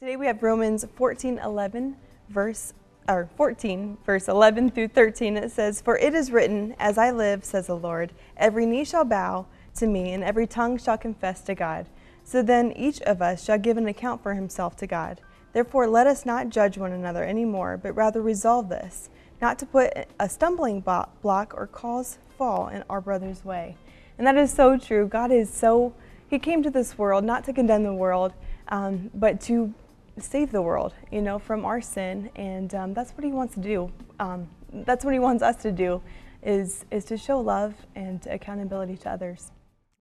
Today we have Romans 14 11, verse or 14, verse 11 through 13. It says, For it is written, As I live, says the Lord, every knee shall bow to me, and every tongue shall confess to God. So then each of us shall give an account for himself to God. Therefore, let us not judge one another any more, but rather resolve this, not to put a stumbling block or cause fall in our brother's way. And that is so true. God is so, He came to this world not to condemn the world, um, but to save the world, you know, from our sin, and um, that's what He wants to do. Um, that's what He wants us to do, is is to show love and accountability to others.